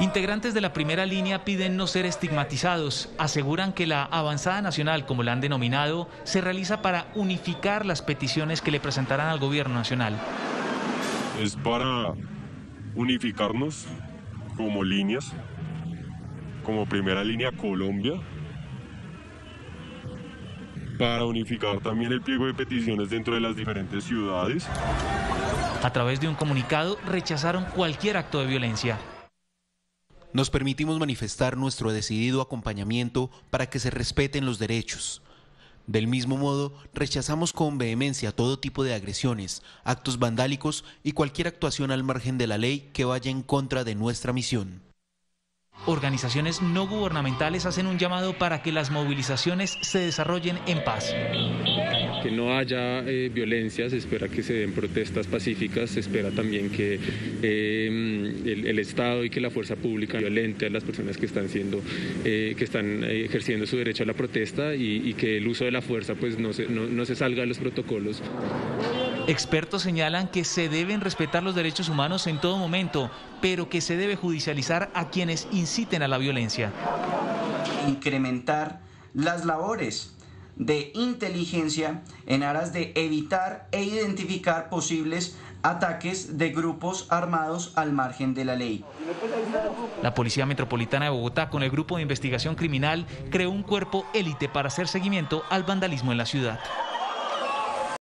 Integrantes de la primera línea piden no ser estigmatizados. Aseguran que la avanzada nacional, como la han denominado, se realiza para unificar las peticiones que le presentarán al gobierno nacional. Es para unificarnos como líneas, como primera línea Colombia, para unificar también el pliego de peticiones dentro de las diferentes ciudades. A través de un comunicado rechazaron cualquier acto de violencia. Nos permitimos manifestar nuestro decidido acompañamiento para que se respeten los derechos. Del mismo modo, rechazamos con vehemencia todo tipo de agresiones, actos vandálicos y cualquier actuación al margen de la ley que vaya en contra de nuestra misión. Organizaciones no gubernamentales hacen un llamado para que las movilizaciones se desarrollen en paz. Que no haya eh, violencia, se espera que se den protestas pacíficas, se espera también que eh, el, Estado y que la fuerza pública violente a las personas que están siendo, eh, que están ejerciendo su derecho a la protesta y, que el uso de la fuerza pues no se, no se salga de los protocolos. Expertos señalan que se deben respetar los derechos humanos en todo momento, pero que se debe judicializar a quienes inciten a la violencia. Incrementar las labores de inteligencia en aras de evitar e identificar posibles ataques de grupos armados al margen de la ley. La Policía Metropolitana de Bogotá, con el Grupo de Investigación Criminal, creó un cuerpo élite para hacer seguimiento al vandalismo en la ciudad.